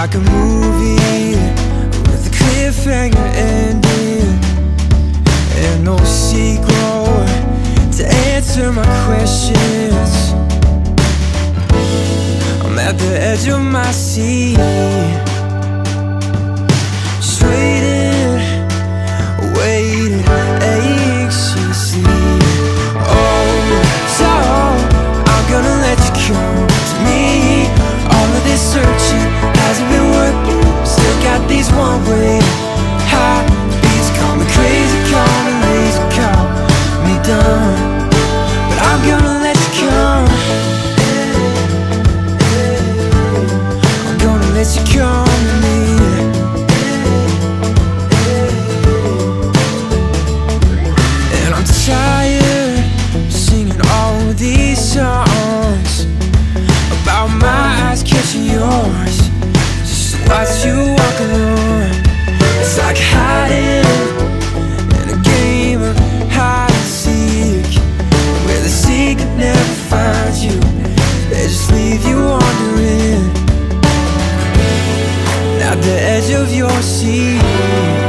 like a movie with a cliffhanger ending and no sequel to answer my questions. I'm at the edge of my seat. of your sea.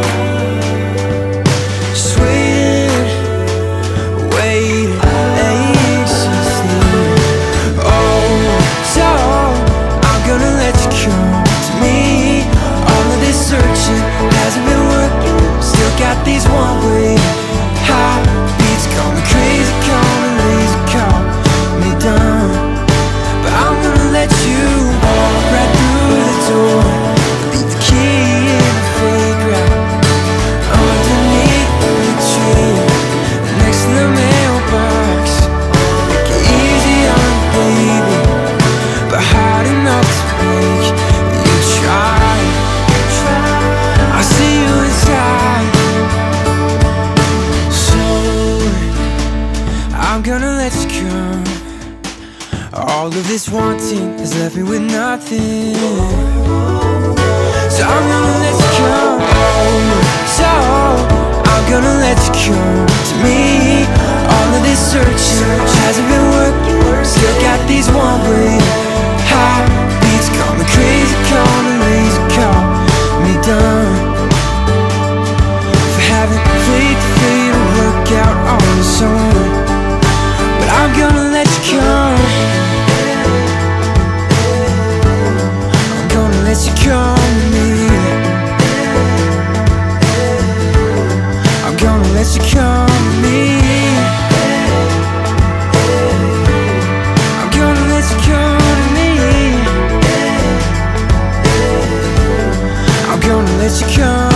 All of this wanting has left me with nothing. So I'm gonna let you come. So I'm gonna let you come to me. All of this searching hasn't been working. Still got these one-way heartbeats Call crazy, call me lazy, me down. chão.